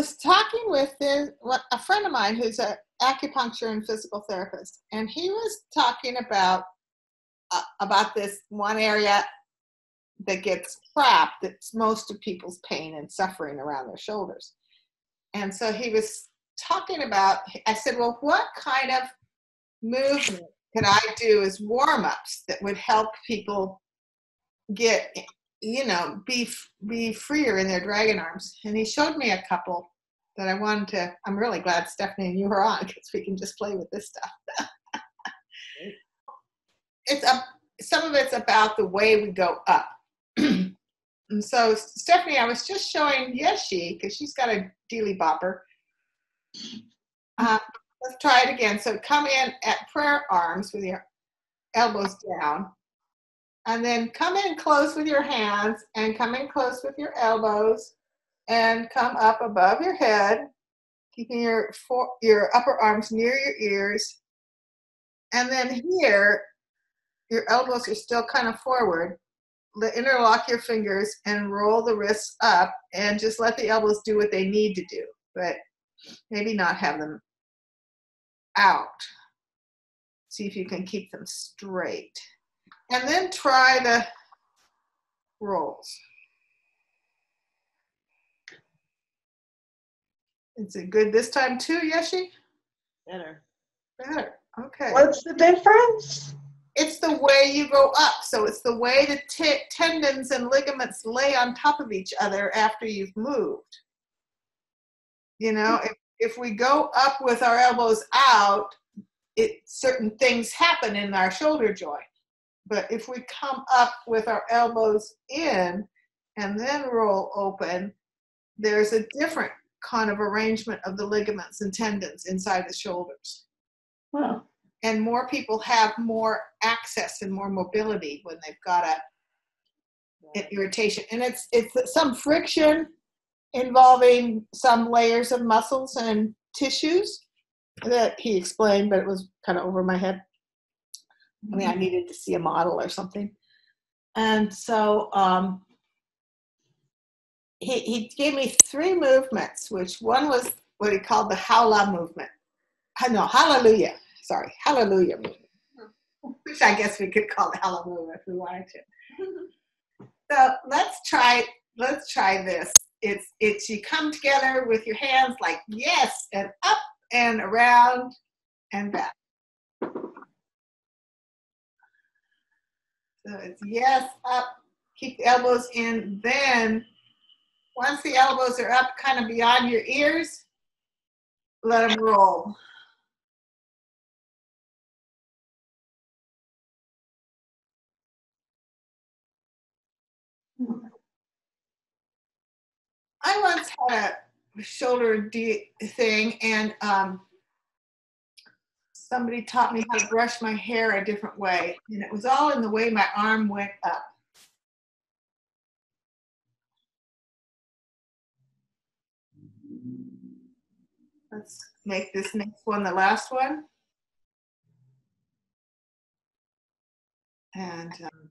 was talking with this, what, a friend of mine who's an acupuncture and physical therapist, and he was talking about uh, about this one area that gets trapped. That's most of people's pain and suffering around their shoulders. And so he was talking about. I said, "Well, what kind of movement could I do as warm ups that would help people get you know, be be freer in their dragon arms. And he showed me a couple that I wanted to. I'm really glad Stephanie and you are on because we can just play with this stuff. it's a some of it's about the way we go up. and so Stephanie, I was just showing Yeshi because she's got a dealy bopper. Uh, let's try it again. So come in at prayer arms with your elbows down and then come in close with your hands and come in close with your elbows and come up above your head, keeping your for, your upper arms near your ears. And then here, your elbows are still kind of forward. Interlock your fingers and roll the wrists up and just let the elbows do what they need to do, but maybe not have them out. See if you can keep them straight. And then try the rolls. Is it good this time too, Yeshi? Better. Better. Okay. What's the difference? It's the way you go up. So it's the way the t- tendons and ligaments lay on top of each other after you've moved. You know, if, if we go up with our elbows out, it certain things happen in our shoulder joint. But if we come up with our elbows in and then roll open, there's a different kind of arrangement of the ligaments and tendons inside the shoulders. Wow. And more people have more access and more mobility when they've got a an irritation. And it's it's some friction involving some layers of muscles and tissues that he explained, but it was kind of over my head. I mean, I mm-hmm. needed to see a model or something. And so um, he, he gave me three movements, which one was what he called the howla movement. No, hallelujah. Sorry, hallelujah movement. Which I guess we could call the hallelujah movement if we wanted to. so let's try. Let's try this. It's it's you come together with your hands like yes and up and around and back. So it's yes, up, keep the elbows in. Then once the elbows are up kind of beyond your ears, let them roll. I once had a shoulder de- thing, and um, somebody taught me how to brush my hair a different way, and it was all in the way my arm went up. Let's make this next one the last one. And um,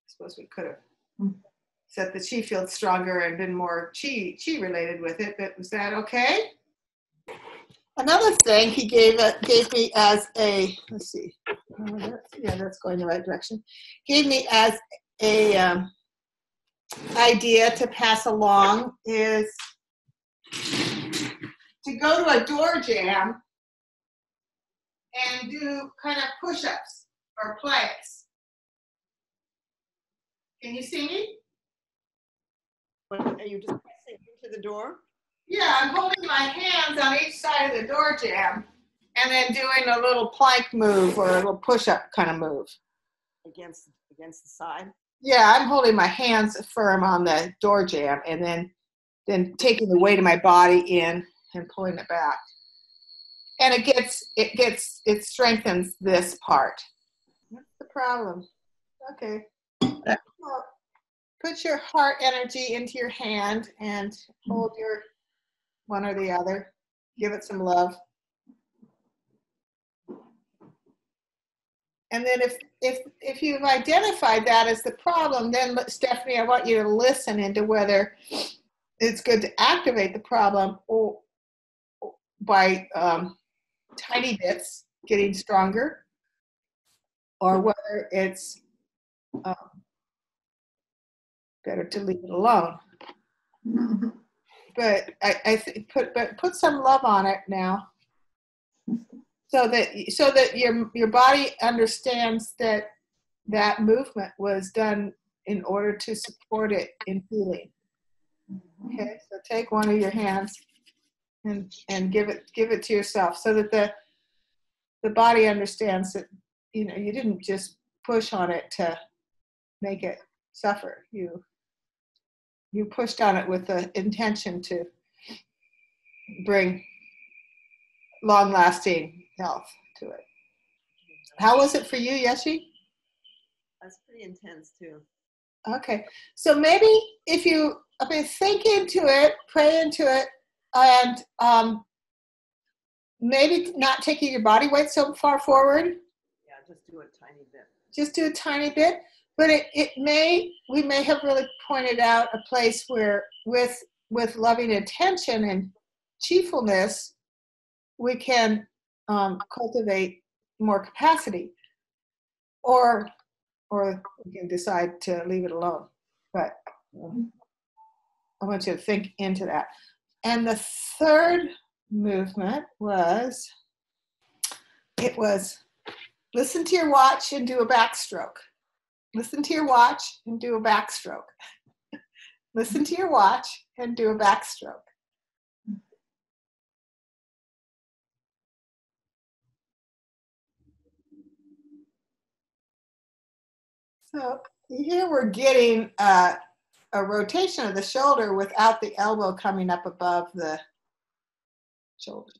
I suppose we could have set the chi field stronger and been more chi chi related with it, but was that okay? Another thing he gave uh, gave me as a let's see, oh, that's, yeah, that's going the right direction. Gave me as a um, idea to pass along is to go to a door jamb and do kind of push-ups or planks. Can you see me? Are you just pressing into the door? Yeah, I'm holding my hands on each side of the door jamb and then doing a little plank move or a little push-up kind of move. Against against the side? Yeah, I'm holding my hands firm on the door jamb and then then taking the weight of my body in and pulling it back. And it gets it gets it strengthens this part. What's the problem? Okay. Put your heart energy into your hand and hold your one or the other. Give it some love. And then if if if you've identified that as the problem, then Stephanie, I want you to listen into whether it's good to activate the problem or, by um, tiny bits getting stronger, or whether it's um, better to leave it alone. But I, I th- put but put some love on it now, so that so that your your body understands that that movement was done in order to support it in healing. Okay, so take one of your hands and and give it give it to yourself so that the the body understands that you know you didn't just push on it to make it suffer. You you pushed on it with the intention to bring long lasting health to it. How was it for you, Yeshi? That's pretty intense too. Okay, so maybe if you, I mean, think into it, pray into it, and um, maybe not taking your body weight so far forward, Yeah, just do a tiny bit. just do a tiny bit. But it, it may, we may have really pointed out a place where with, with loving attention and cheerfulness, we can um, cultivate more capacity. Or, or we can decide to leave it alone. But um, I want you to think into that. And the third movement was, it was listen to your watch and do a backstroke. Listen to your watch and do a backstroke. listen to your watch and do a backstroke. So here we're getting uh, a rotation of the shoulder without the elbow coming up above the shoulder.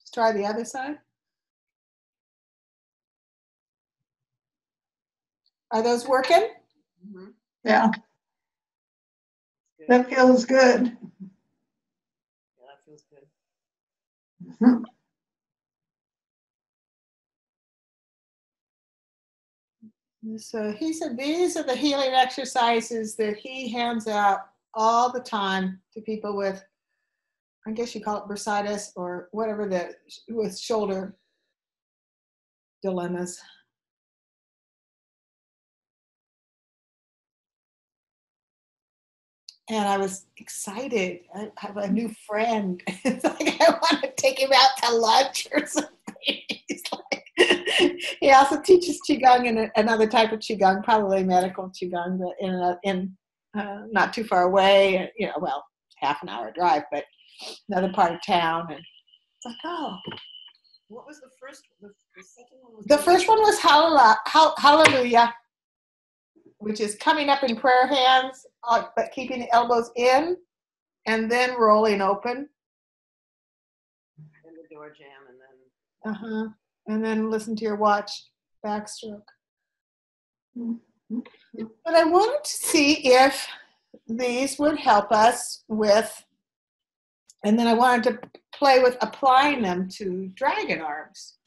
Let's try the other side. Are those working? Mhm. Yeah, that feels good. Yeah, that feels good. Mhm. So he said these are the healing exercises that he hands out all the time to people with, I guess you call it bursitis or whatever the with shoulder dilemmas. And I was excited. I have a new friend. It's like I want to take him out to lunch or something. He's like, he also teaches qigong and another type of qigong, probably medical qigong, but in a, in uh, not too far away. You know, well, half an hour drive, but another part of town. And it's like, oh, What was the first? The, the second one was the first one was hallelujah, hallelujah, which is coming up in prayer hands, uh, but keeping the elbows in, and then rolling open. in the door jamb, and then Uh huh. And then listen to your watch backstroke. Mhm. But I wanted to see if these would help us with, and then I wanted to play with applying them to dragon arms.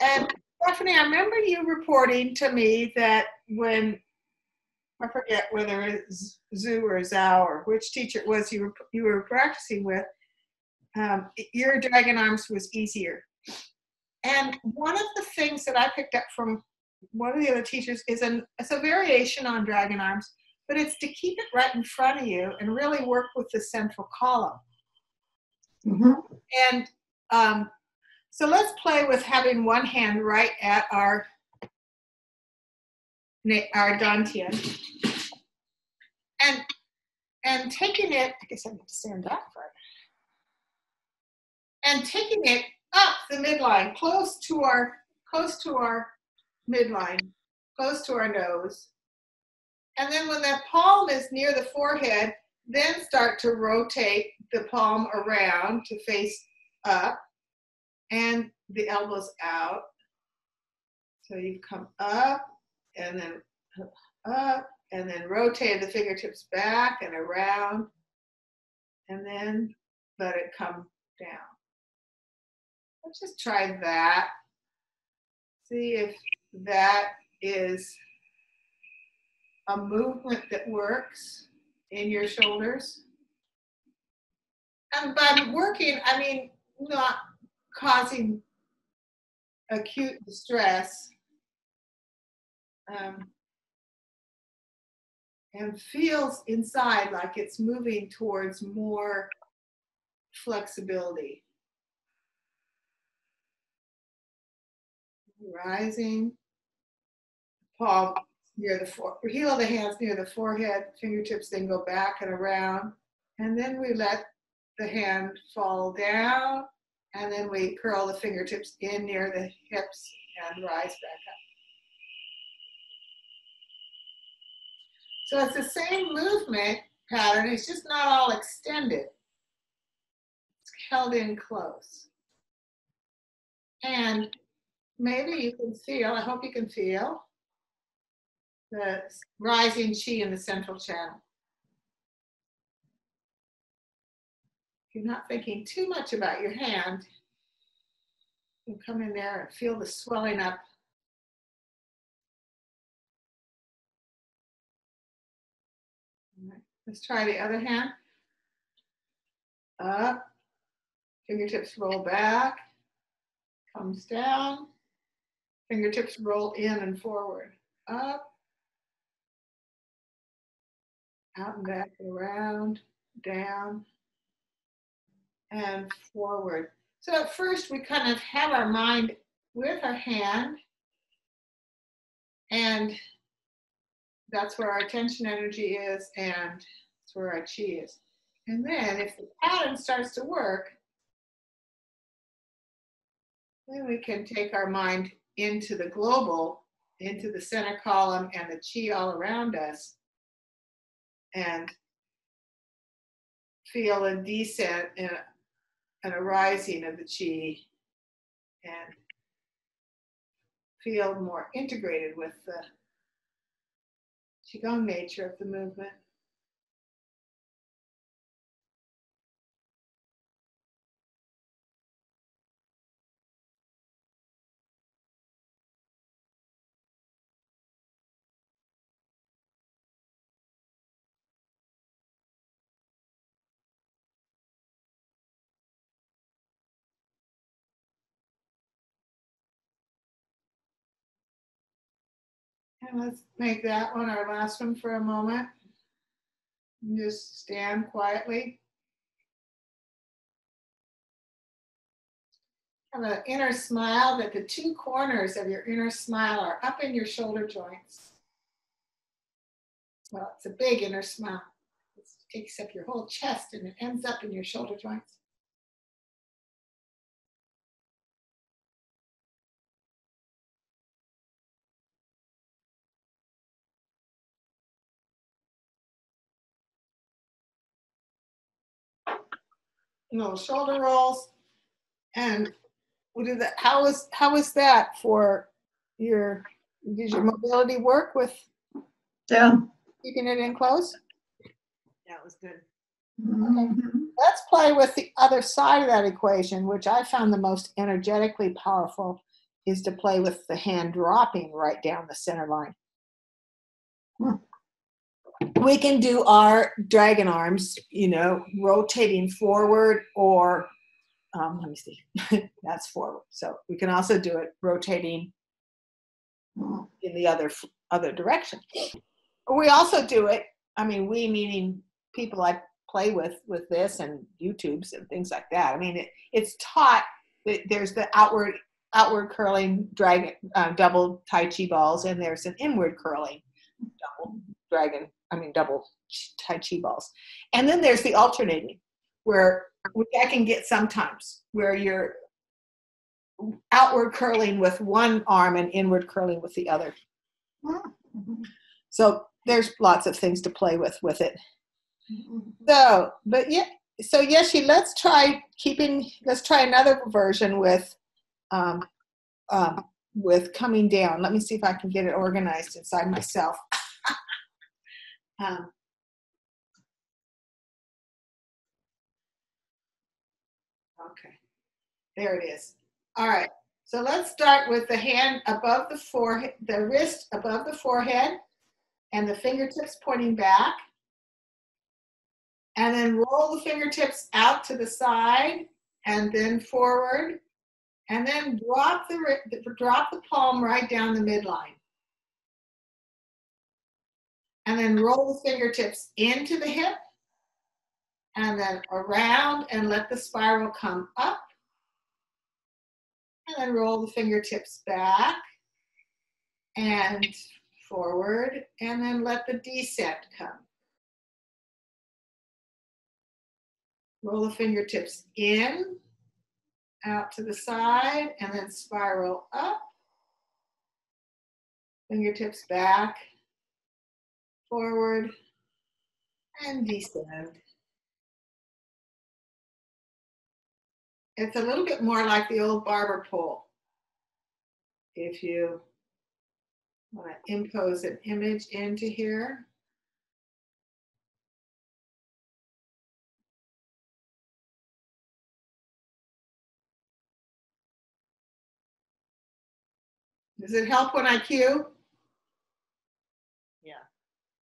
And Stephanie, I remember you reporting to me that when, I forget whether it's Zhu or Zhao or which teacher it was you were, you were practicing with, um, your dragon arms was easier. And one of the things that I picked up from one of the other teachers is an it's a variation on dragon arms, but it's to keep it right in front of you and really work with the central column. Mhm. And um, so let's play with having one hand right at our our dantian, and and taking it. I guess I need to stand up for it. And taking it up the midline, close to our close to our midline, close to our nose. And then when that palm is near the forehead, then start to rotate the palm around to face up and the elbows out. So you come up and then up and then rotate the fingertips back and around and then let it come down. Let's just try that. See if that is a movement that works. in your shoulders. And by working, I mean not causing acute distress. Um, and feels inside like it's moving towards more flexibility. Rising, palm near the fore, heel of the hands near the forehead, fingertips then go back and around. And then we let the hand fall down, and then we curl the fingertips in near the hips and rise back up. So it's the same movement pattern, it's just not all extended. It's held in close. And maybe you can feel, I hope you can feel, the rising chi in the central channel. If you're not thinking too much about your hand, you come in there and feel the swelling up Let's try the other hand. Up, fingertips roll back, comes down, fingertips roll in and forward. Up, out and back, around, down, and forward. So at first we kind of have our mind with our hand and that's where our attention energy is and that's where our chi is. And then if the pattern starts to work, then we can take our mind into the global, into the center column and the chi all around us and feel a descent and a rising of the chi and feel more integrated with the Qigong nature of the movement. And let's make that one our last one for a moment. And just stand quietly. Have an inner smile that the two corners of your inner smile are up in your shoulder joints. Well, it's a big inner smile. It takes up your whole chest and it ends up in your shoulder joints. You know, shoulder rolls. And we did that. How was how was that for your did your mobility work with Yeah. keeping it in close? Yeah, it was good. Mhm. Let's play with the other side of that equation, which I found the most energetically powerful is to play with the hand dropping right down the center line. Hmm. We can do our dragon arms, you know, rotating forward or, um, let me see, that's forward. So we can also do it rotating in the other other direction. We also do it. I mean, we meaning people I play with with this and YouTubes and things like that. I mean, it, it's taught that there's the outward outward curling dragon uh, double Tai Chi balls, and there's an inward curling double dragon. I mean, double Tai Chi balls, and then there's the alternating, where which I can get sometimes, where you're outward curling with one arm and inward curling with the other. So there's lots of things to play with with it. So, but yeah, so Yeshi, let's try keeping. Let's try another version with, um, um, with coming down. Let me see if I can get it organized inside myself. Um, okay, there it is. All right. So let's start with the hand above the forehead, the wrist above the forehead, and the fingertips pointing back. And then roll the fingertips out to the side and then forward. And then drop the, drop the palm right down the midline. And then roll the fingertips into the hip and then around and let the spiral come up. And then roll the fingertips back and forward and then let the descent come. Roll the fingertips in, out to the side, and then spiral up. Fingertips back, forward, and descend. It's a little bit more like the old barber pole. If you want to impose an image into here. Does it help when I cue?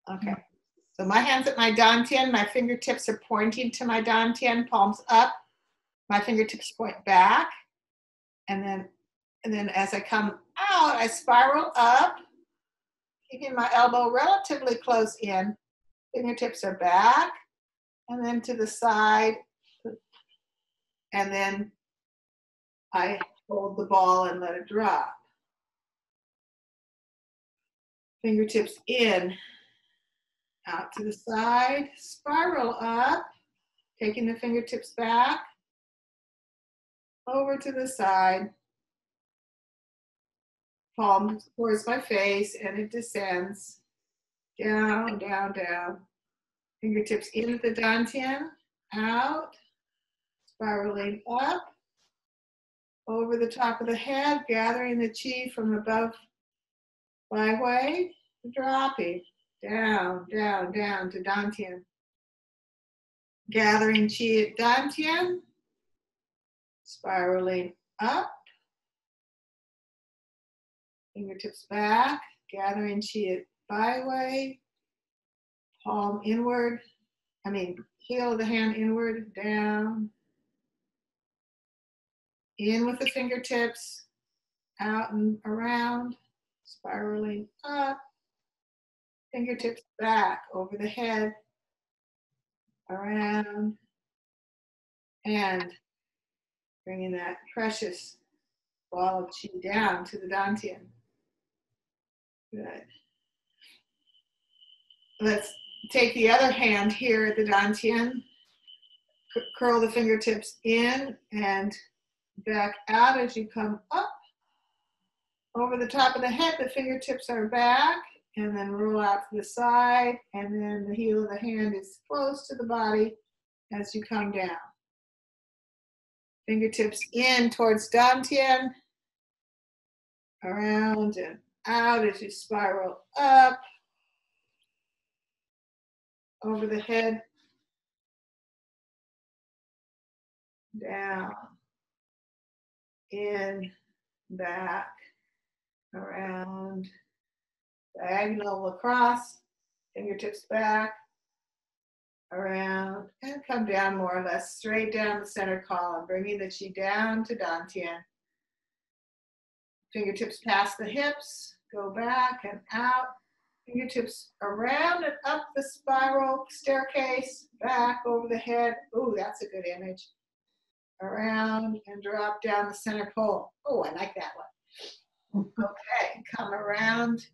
Okay. So my hands at my dantian, my fingertips are pointing to my dantian, palms up. My fingertips point back. And then, and then as I come out, I spiral up, keeping my elbow relatively close in. Fingertips are back and then to the side. And then I hold the ball and let it drop. Fingertips in, out to the side, spiral up, taking the fingertips back, over to the side, palm towards my face, and it descends. Down, down, down. Fingertips into the dantian, out, spiraling up, over the top of the head, gathering the chi from above baihui, dropping down, down, down to dantian. Gathering chi at dantian, spiraling up, fingertips back, gathering chi at baihui, palm inward, I mean, heel of the hand inward, down, in with the fingertips, out and around, spiraling up, fingertips back over the head, around, and bringing that precious ball of chi down to the dantian. Good. Let's take the other hand here at the dantian, curl the fingertips in and back out as you come up. Over the top of the head, the fingertips are back and then roll out to the side and then the heel of the hand is close to the body as you come down. Fingertips in towards dantian, around and out as you spiral up, over the head, down, in, back, around, diagonal across, fingertips back, around, and come down more or less straight down the center column, bringing the chi down to dantian. Fingertips past the hips, go back and out. Fingertips around and up the spiral staircase, back over the head. Ooh, that's a good image. Around and drop down the center pole. Oh, I like that one. Okay, come around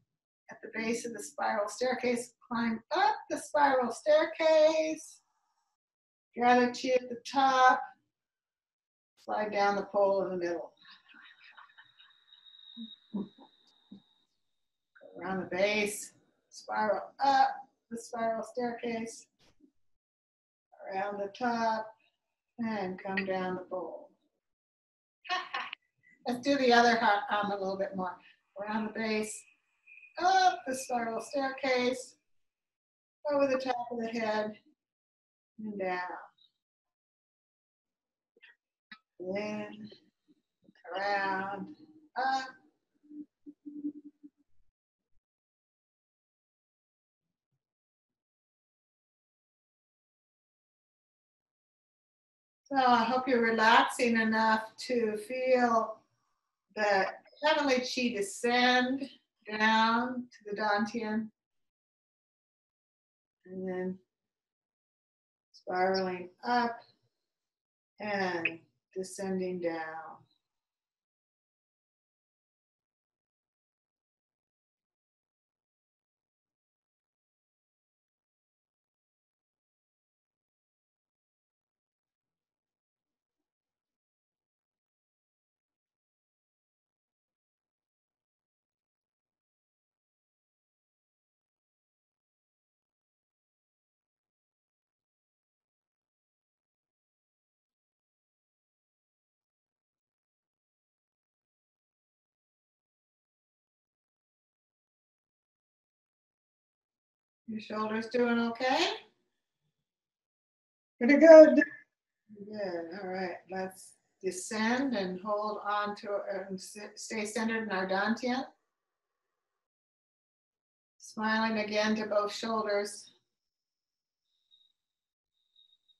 at the base of the spiral staircase, climb up the spiral staircase, chi at the top, slide down the pole in the middle. Go around the base, spiral up the spiral staircase, around the top, and come down the pole. Let's do the other arm a little bit more. Around the base, up the spiral staircase, over the top of the head, and down. In, around, up, So I hope you're relaxing enough to feel the heavenly chi descend down to the Dantian. And then spiraling up and descending down. Your shoulders doing okay? Pretty good. Good. All right. Let's descend and hold on to uh, and stay centered in our dantian. Smiling again to both shoulders.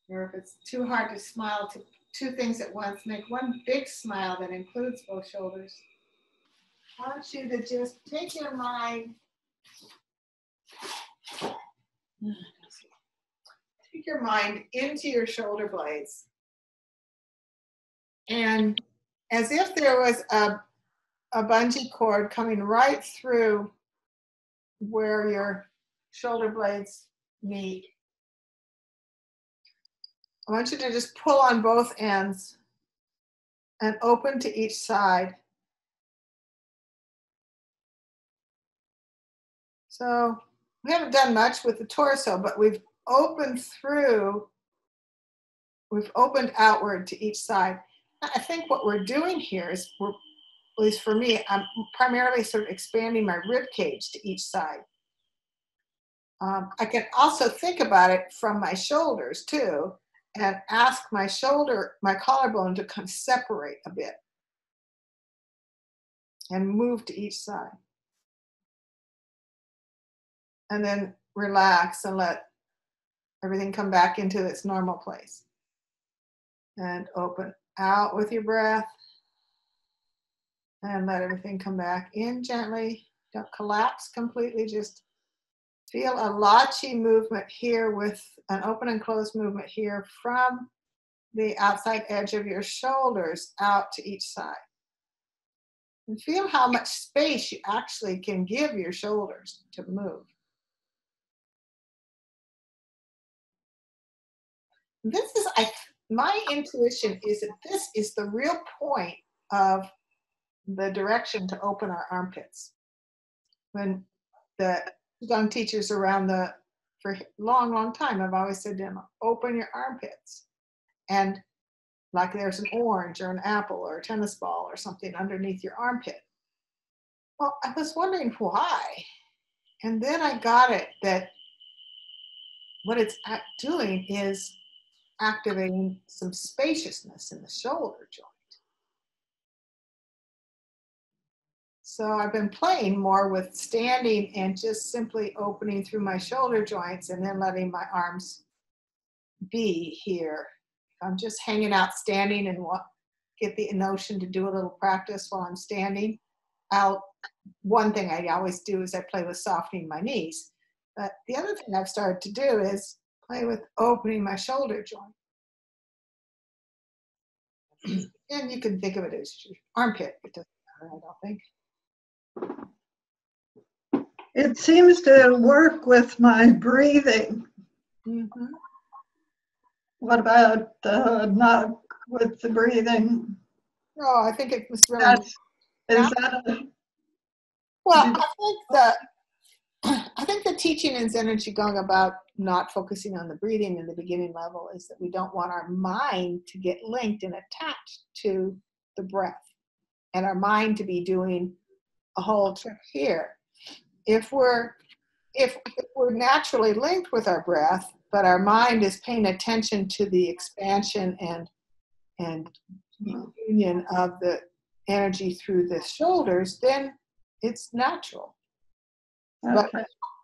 Or if it's too hard to smile to two things at once, make one big smile that includes both shoulders. I want you to just take your mind. Take your mind into your shoulder blades. And as if there was a, a bungee cord coming right through where your shoulder blades meet. I want you to just pull on both ends and open to each side. So we haven't done much with the torso, but we've opened through, we've opened outward to each side. I think what we're doing here is we're, at least for me, I'm primarily sort of expanding my rib cage to each side. Um, I can also think about it from my shoulders too, and ask my shoulder, my collarbone to kind of separate a bit and move to each side. And then relax and let everything come back into its normal place. And open out with your breath. And let everything come back in gently. Don't collapse completely, just feel a lachi movement here with an open and closed movement here from the outside edge of your shoulders out to each side. And feel how much space you actually can give your shoulders to move. This is, I, my intuition is that this is the real point of the direction to open our armpits. When the young teachers around the for long, long time, I've always said to them, open your armpits. And like there's an orange or an apple or a tennis ball or something underneath your armpit. Well, I was wondering why. And then I got it that what it's doing is activating some spaciousness in the shoulder joint. So I've been playing more with standing and just simply opening through my shoulder joints and then letting my arms be here. I'm just hanging out standing and get the notion to do a little practice while I'm standing. I'll, one thing I always do is I play with softening my knees. But the other thing I've started to do is play with opening my shoulder joint. and you can think of it as your armpit. It doesn't matter, I don't think. It seems to work with my breathing. Mm-hmm. What about uh, not with the breathing? Oh, I think it was really. That's, is that a, Well, I think the I think the teaching in Zen and Qigong about not focusing on the breathing in the beginning level is that we don't want our mind to get linked and attached to the breath, and our mind to be doing a whole trip here. If we're if, if we're naturally linked with our breath, but our mind is paying attention to the expansion and and union of the energy through the shoulders, then it's natural. Okay. we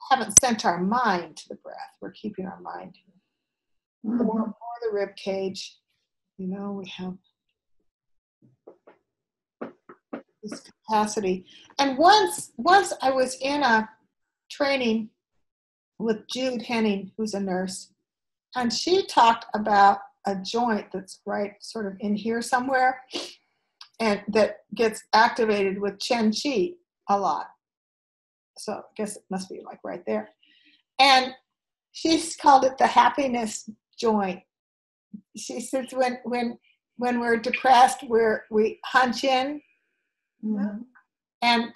haven't sent our mind to the breath. We're keeping our mind here. Or, or the rib cage. You know, we have this capacity. And once, once I was in a training with Jude Henning, who's a nurse, and she talked about a joint that's right sort of in here somewhere and that gets activated with Chen Qi a lot. So I guess it must be like right there. And she's called it the happiness joint. She says when when when we're depressed, we're we hunch in, Mhm. and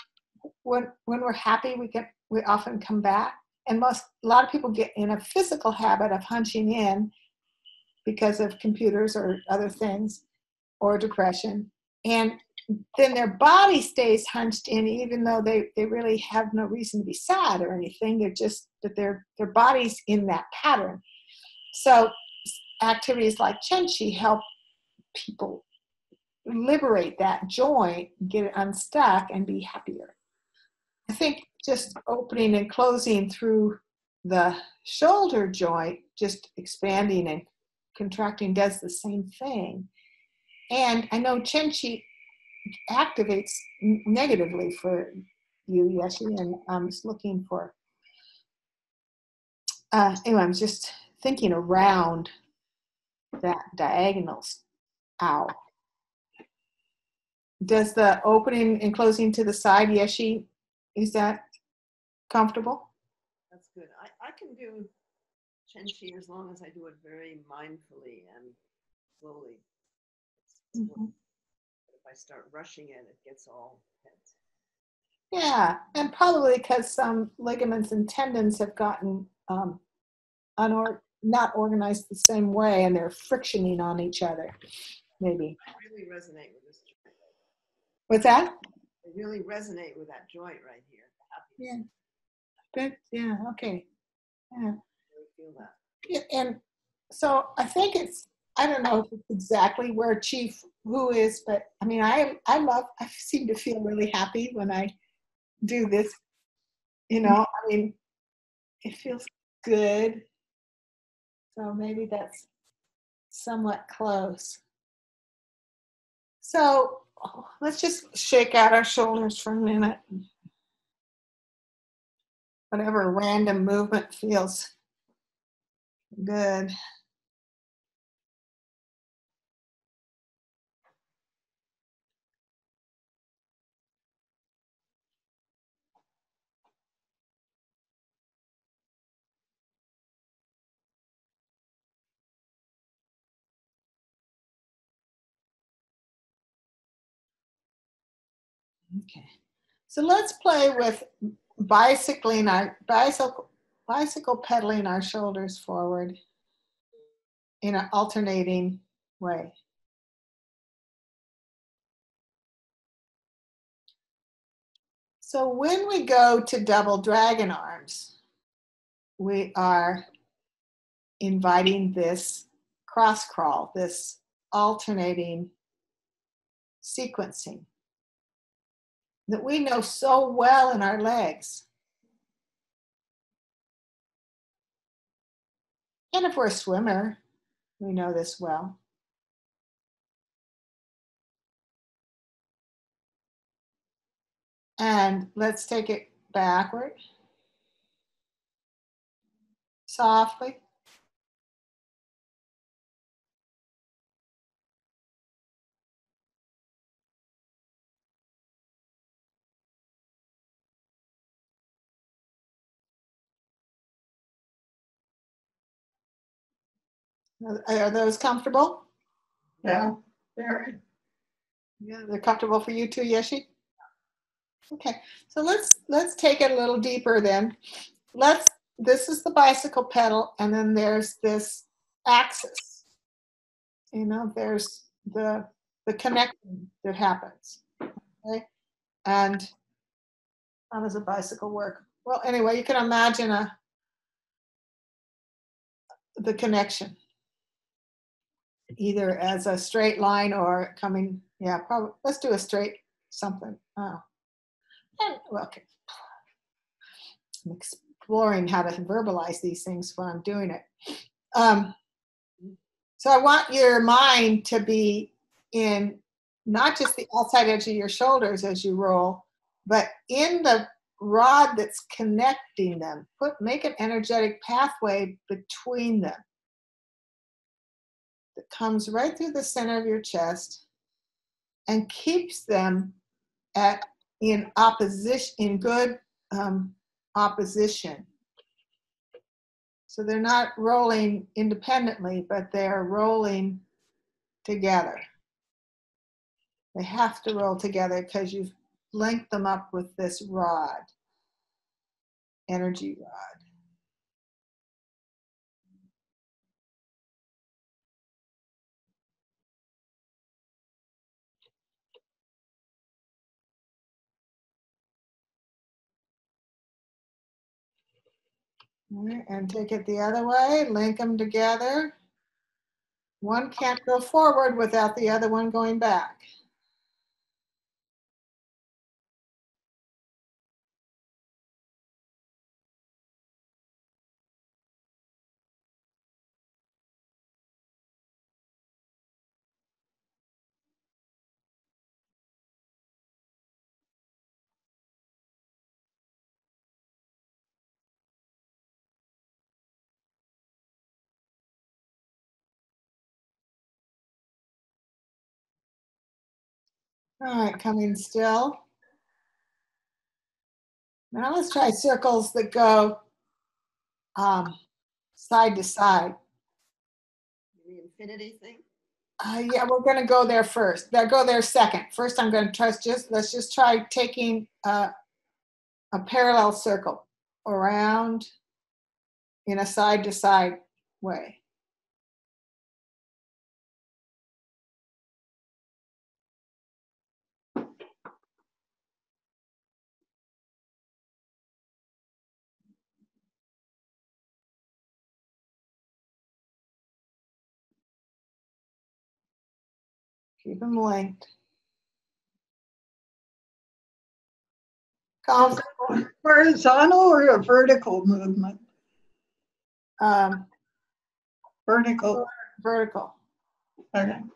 when when we're happy, we get we often come back. And most a lot of people get in a physical habit of hunching in because of computers or other things or depression. And then their body stays hunched in even though they, they really have no reason to be sad or anything. They're just that their their body's in that pattern. So activities like Chen Qi help people liberate that joint, get it unstuck, and be happier. I think just opening and closing through the shoulder joint, just expanding and contracting, does the same thing. And I know Chen Qi activates negatively for you, Yeshi, and I'm just looking for. Uh, anyway, I'm just thinking around that diagonals. Ow. Does the opening and closing to the side, Yeshi, is that comfortable? That's good. I, I can do Chen Qi as long as I do it very mindfully and slowly. It's slow. Mhm. But If I start rushing it, it gets all tense. Yeah, and probably because some ligaments and tendons have gotten um, unor- not organized the same way and they're frictioning on each other, maybe. I really resonate with this joint. What's that? I really resonate with that joint right here. Yeah. Good. Yeah, okay. Yeah. I really feel that. Yeah, And so I think it's, I don't know exactly where Chief Who is, but I mean, I, I love, I seem to feel really happy when I do this. You know, I mean, it feels good. So maybe that's somewhat close. So let's just shake out our shoulders for a minute. Whatever random movement feels good. Okay. So let's play with bicycling our bicycle bicycle pedaling our shoulders forward in an alternating way. So when we go to double dragon arms, we are inviting this cross crawl, this alternating sequencing that we know so well in our legs. And if we're a swimmer, we know this well. And let's take it backward. Softly. Are those comfortable? Yeah, very. Yeah, they're comfortable for you too, Yeshi? Okay, so let's, let's take it a little deeper then. Let's, this is the bicycle pedal and then there's this axis. You know, there's the, the connection that happens. Okay, and how does a bicycle work? Well, anyway, you can imagine a, the connection either as a straight line or coming, yeah, probably, let's do a straight something. Oh. And, okay. I'm exploring how to verbalize these things while I'm doing it. Um, So I want your mind to be in not just the outside edge of your shoulders as you roll, but in the rod that's connecting them. Put make an energetic pathway between them that comes right through the center of your chest and keeps them at in opposition in good um, opposition. So they're not rolling independently, but they're rolling together. They have to roll together because you've linked them up with this rod, energy rod. And take it the other way, link them together. One can't go forward without the other one going back. All right, coming still. Now let's try circles that go um, side to side. The infinity thing. Uh, yeah, we're gonna go there first. They'll go there second. First, I'm gonna trust just, let's just try taking uh, a parallel circle around in a side to side way. Keep them linked. Horizontal or a vertical movement? um, Vertical. vertical. Okay. And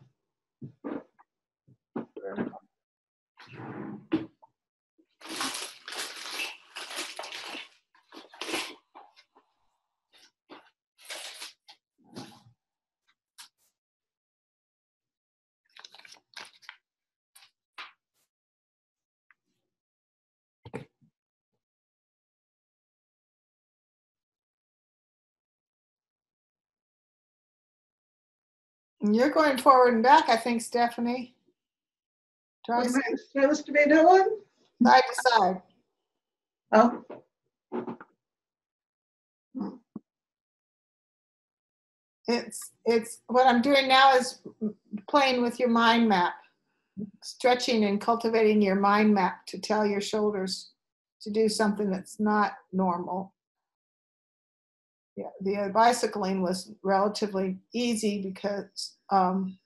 you're going forward and back, I think, Stephanie. Try What am I supposed to be doing? Side to side. Oh, It's, it's, what I'm doing now is playing with your mind map, stretching and cultivating your mind map to tell your shoulders to do something that's not normal. Yeah, the bicycling was relatively easy because, um,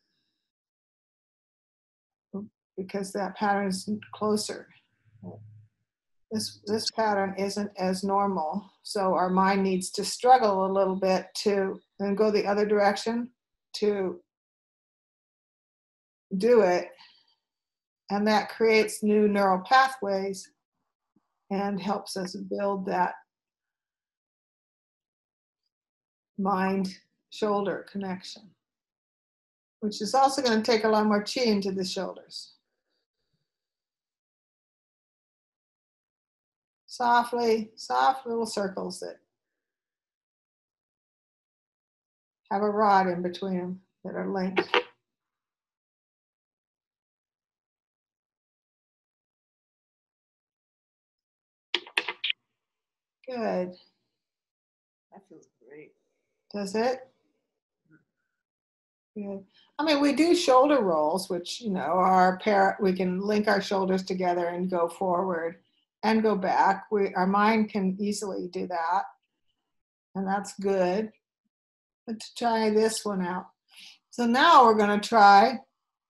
because that pattern is closer. This, this pattern isn't as normal, so our mind needs to struggle a little bit to, and go the other direction to do it. And that creates new neural pathways and helps us build that mind shoulder connection, which is also going to take a lot more chi into the shoulders. Softly, soft little circles that have a rod in between them that are linked. Good. That feels. Does it? I mean, we do shoulder rolls, which, you know, are pair, we can link our shoulders together and go forward and go back. We, our mind can easily do that. And that's good. Let's try this one out. So now we're going to try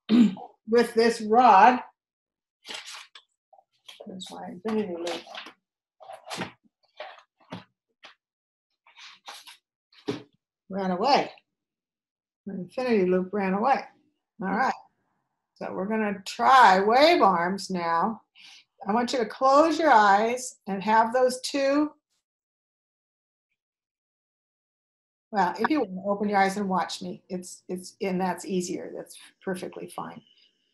with this rod. There's my infinity. Ran away. The infinity loop ran away. All right. So we're going to try wave arms now. I want you to close your eyes and have those two. Well, if you want to open your eyes and watch me, it's it's and that's easier. That's perfectly fine.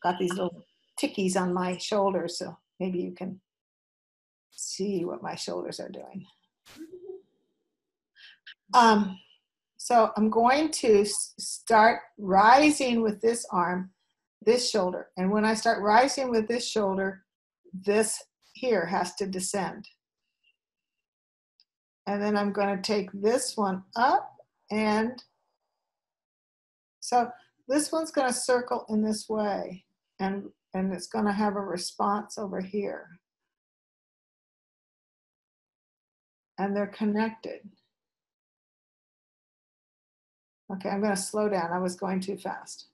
Got these little tickies on my shoulders, so maybe you can see what my shoulders are doing. Um, so I'm going to start rising with this arm, this shoulder. And when I start rising with this shoulder, this here has to descend. And then I'm going to take this one up and so this one's going to circle in this way and, and it's going to have a response over here. And they're connected. Okay, I'm going to slow down. I was going too fast.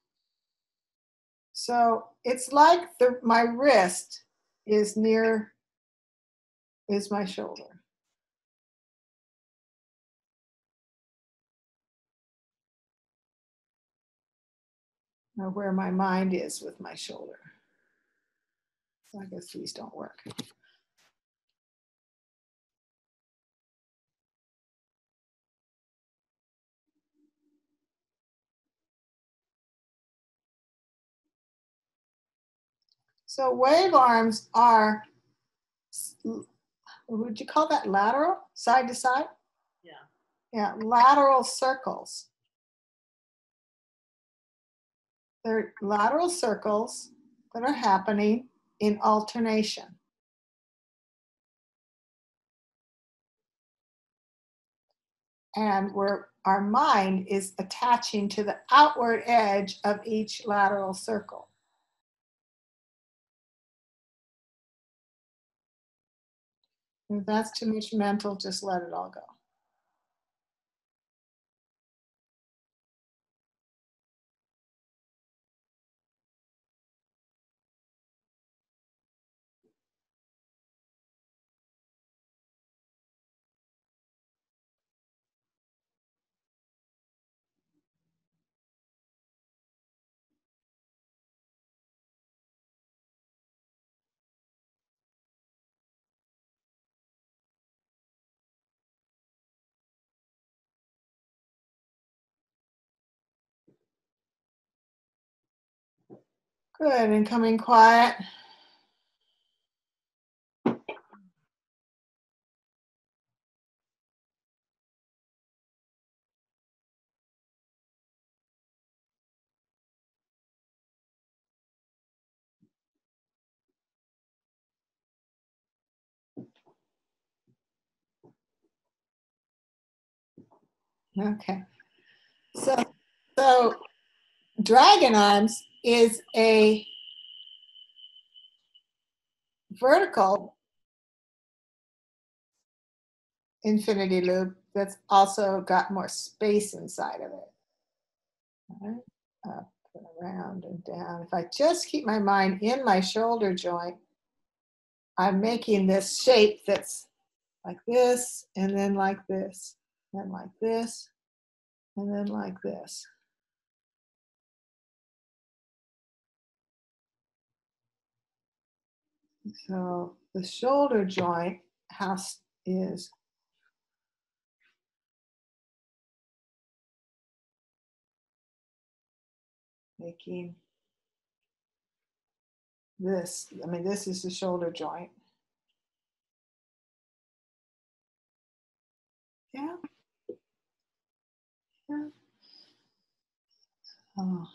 So it's like the, my wrist is near, is my shoulder. Now where my mind is with my shoulder. So I guess these don't work. So wave arms are, would you call that lateral, side to side? Yeah. Yeah, lateral circles. They're lateral circles that are happening in alternation. And where our mind is attaching to the outward edge of each lateral circle. If that's too much mental, just let it all go. Good, and coming quiet. Okay. So, so dragon arms is a vertical infinity loop that's also got more space inside of it. Up and around and down. If I just keep my mind in my shoulder joint, I'm making this shape that's like this, and then like this, and like this, and then like this. So the shoulder joint has is making this, I mean, this is the shoulder joint. Yeah. Yeah. Oh.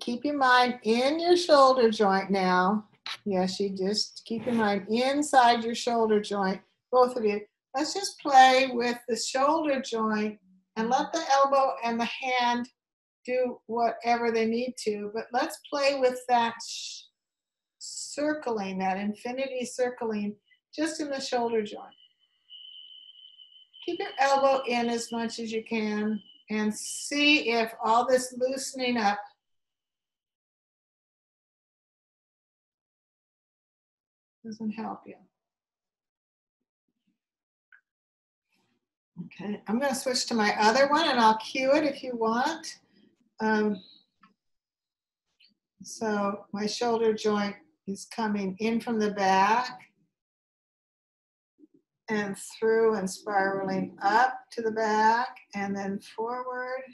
Keep your mind in your shoulder joint now. Yes, you just keep your mind inside your shoulder joint, both of you. Let's just play with the shoulder joint and let the elbow and the hand do whatever they need to. But let's play with that circling, that infinity circling, just in the shoulder joint. Keep your elbow in as much as you can and see if all this loosening up doesn't help you. Okay, I'm going to switch to my other one and I'll cue it if you want. Um, so my shoulder joint is coming in from the back and through and spiraling up to the back and then forward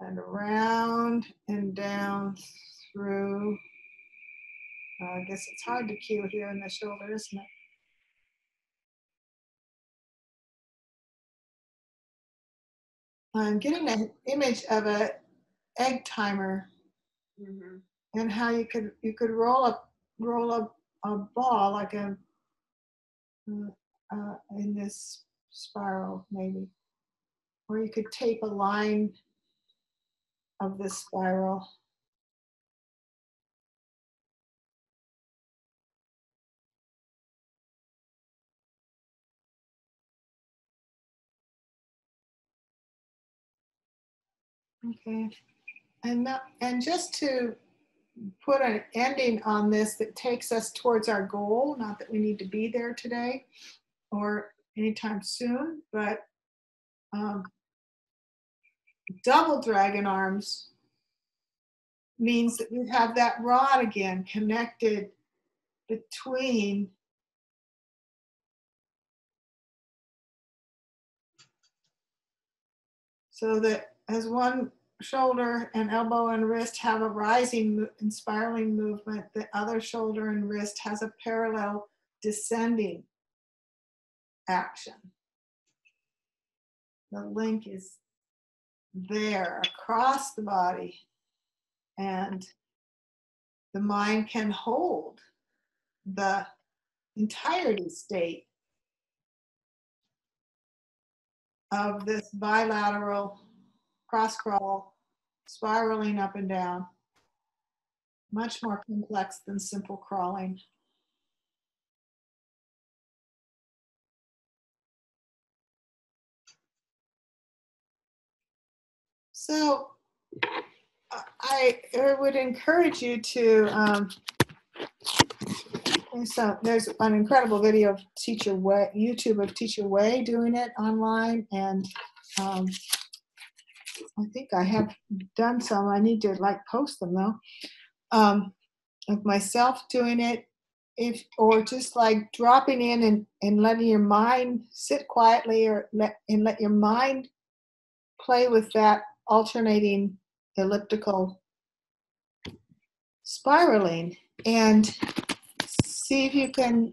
and around and down through. Uh, I guess it's hard to cue here in the shoulder, isn't it? I'm getting an image of a egg timer hmm and how you could you could roll up roll up a ball like a uh, in this spiral maybe. Or you could tape a line of this spiral okay. And that, and just to put an ending on this that takes us towards our goal, not that we need to be there today or anytime soon, but um, double dragon arms means that we have that rod again connected between so that as one shoulder and elbow and wrist have a rising and spiraling movement, the other shoulder and wrist has a parallel descending action. The link is there across the body, and the mind can hold the entirety state of this bilateral cross crawl, spiraling up and down. Much more complex than simple crawling. So I, I would encourage you to, um, so there's an incredible video of Teacher Way, YouTube of Teacher Way doing it online and um, I think I have done some. I need to like post them though. Um, of myself doing it, if or just like dropping in and, and letting your mind sit quietly or let and let your mind play with that alternating elliptical spiraling and see if you can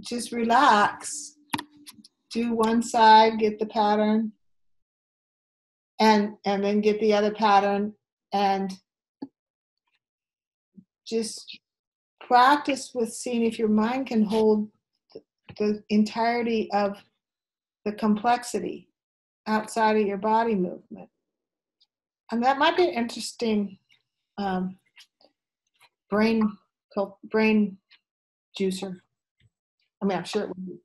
just relax do one side get the pattern and and then get the other pattern and just practice with seeing if your mind can hold the entirety of the complexity outside of your body movement. And that might be an interesting um, brain brain juicer. I mean i'm sure it would be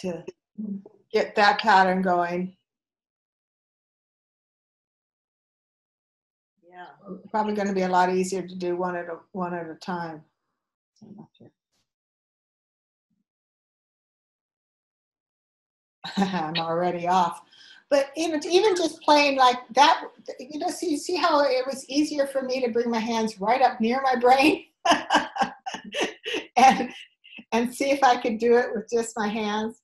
to get that pattern going Yeah. probably going to be a lot easier to do one at a one at a time. I'm not sure. I'm already off. But know, even just playing like that, you know, see, see how it was easier for me to bring my hands right up near my brain, and and see if I could do it with just my hands.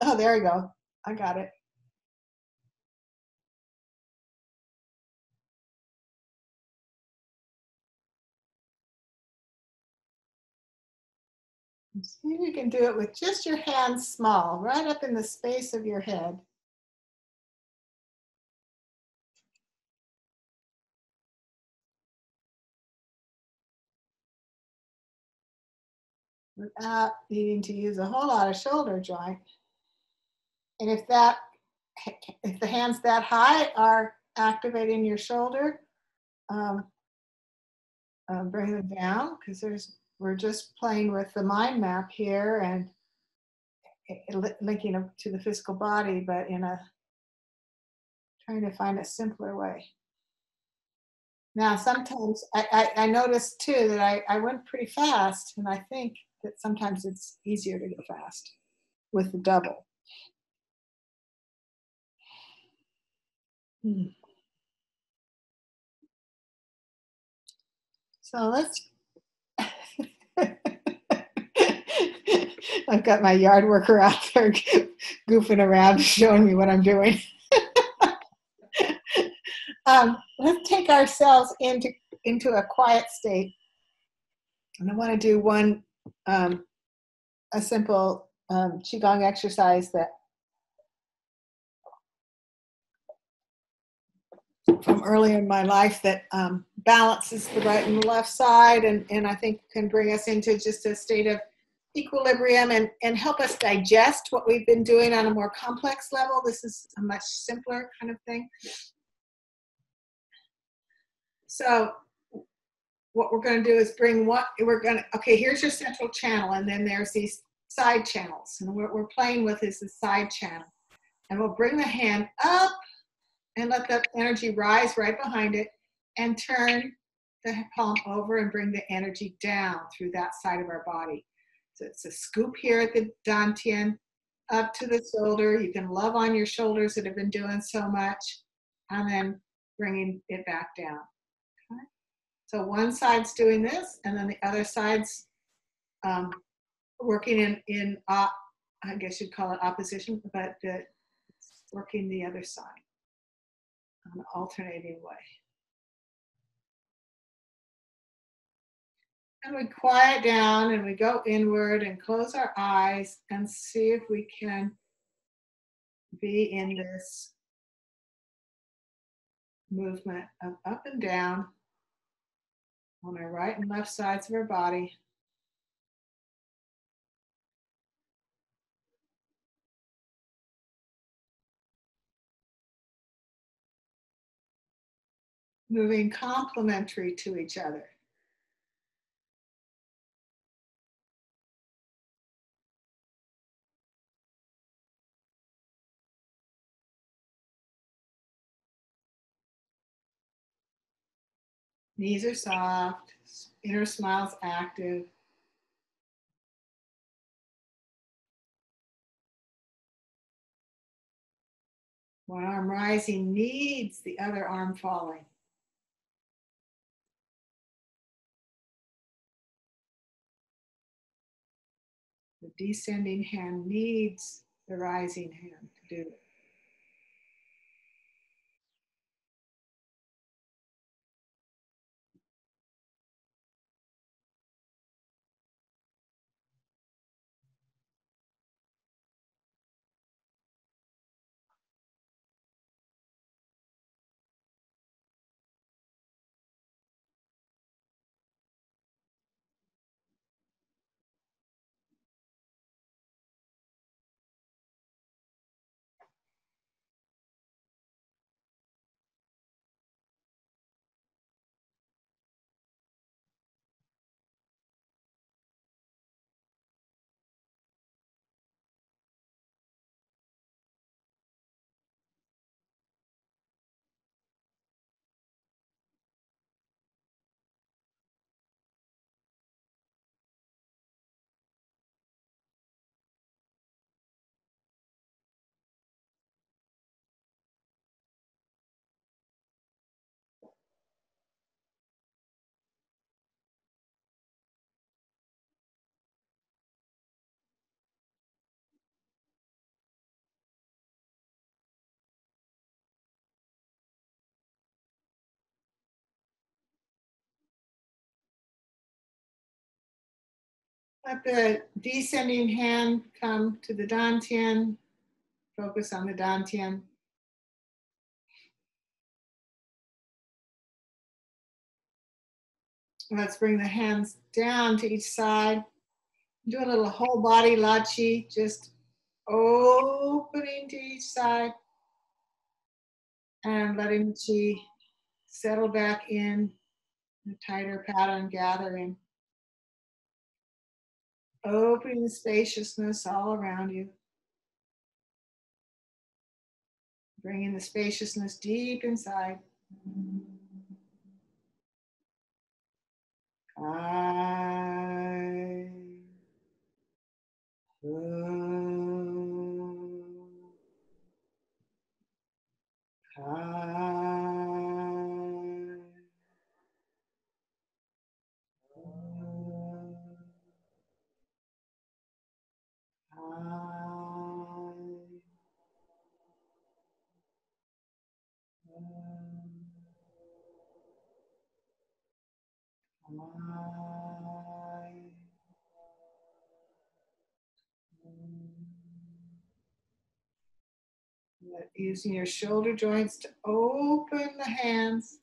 Oh, there we go. I got it. See if you can do it with just your hands small, right up in the space of your head. Without needing to use a whole lot of shoulder joint. And if that, if the hands that high are activating your shoulder, um, um, bring them down because there's we're just playing with the mind map here and linking to the physical body, but in a trying to find a simpler way. Now, sometimes I, I, I noticed too that I, I went pretty fast, and I think that sometimes it's easier to go fast with the double. Hmm. So let's I've got my yard worker out there goofing around, showing me what I'm doing. um, let's take ourselves into into a quiet state, and I want to do one um, a simple um, qigong exercise that from earlier in my life that um, balances the right and the left side and, and I think can bring us into just a state of equilibrium and, and help us digest what we've been doing on a more complex level. This is a much simpler kind of thing. So what we're going to do is bring what we're going to, okay, here's your central channel and then there's these side channels. And what we're playing with is the side channel. And we'll bring the hand up and let the energy rise right behind it and turn the palm over and bring the energy down through that side of our body. So it's a scoop here at the dantian, up to the shoulder. You can love on your shoulders that have been doing so much, and then bringing it back down. Okay? So one side's doing this, and then the other side's um, working in, in uh, I guess you'd call it opposition, but uh, working the other side an alternating way. And we quiet down and we go inward and close our eyes and see if we can be in this movement of up and down on our right and left sides of our body. moving complementary to each other. Knees are soft, inner smile's active. One arm rising needs the other arm falling. The descending hand needs the rising hand to do it. Let the descending hand come to the dantian. Focus on the dantian. Let's bring the hands down to each side. Do a little whole body lachi, just opening to each side and letting chi settle back in a tighter pattern gathering. Opening the spaciousness all around you. Bringing the spaciousness deep inside. I, oh, Using your shoulder joints to open the hands.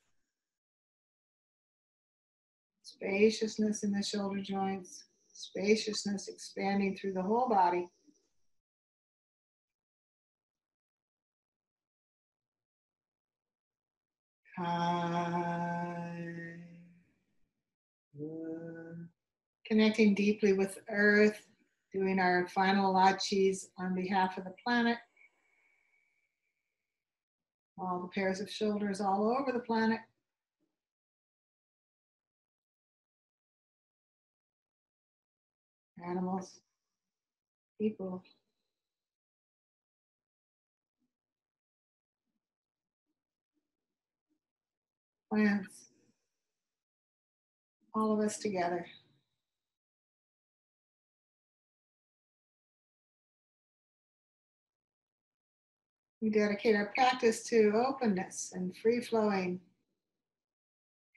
Spaciousness in the shoulder joints, spaciousness expanding through the whole body. Connecting deeply with Earth, doing our final lachis on behalf of the planet. All the pairs of shoulders all over the planet. Animals, people. Plants. All of us together. We dedicate our practice to openness and free flowing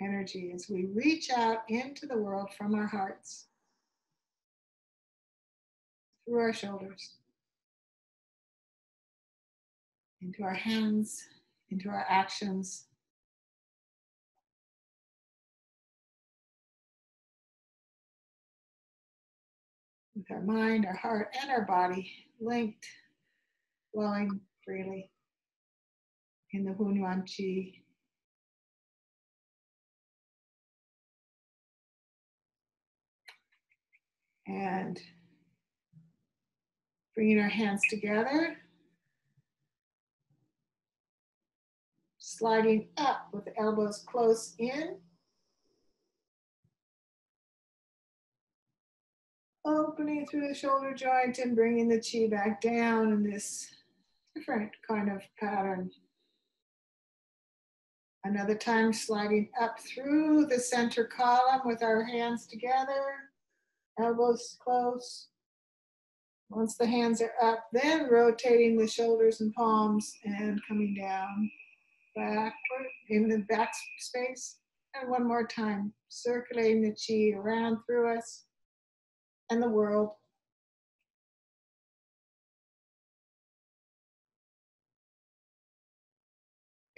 energy as we reach out into the world from our hearts, through our shoulders, into our hands, into our actions. With our mind, our heart, and our body linked, flowing freely in the Hunyuan Chi. And bringing our hands together, sliding up with the elbows close in. Opening through the shoulder joint and bringing the chi back down in this different kind of pattern. Another time sliding up through the center column with our hands together, elbows close. Once the hands are up, then rotating the shoulders and palms and coming down backward in the back space. And one more time, circulating the chi around through us and the world.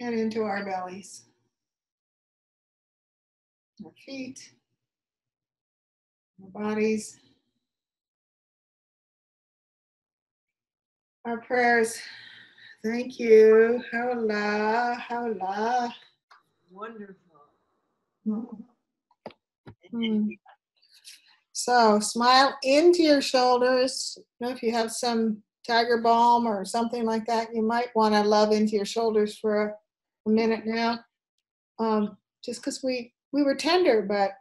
And into our bellies. Our feet, our bodies, our prayers. Thank you. Howla, howla. Wonderful. Hmm. So smile into your shoulders. You know, if you have some tiger balm or something like that, you might want to love into your shoulders for a, minute now. Um, just because we we were tender, but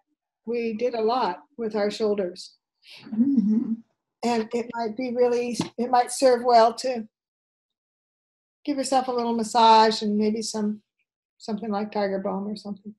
we did a lot with our shoulders, Mhm. and it might be really it might serve well to give yourself a little massage and maybe some something like tiger balm or something.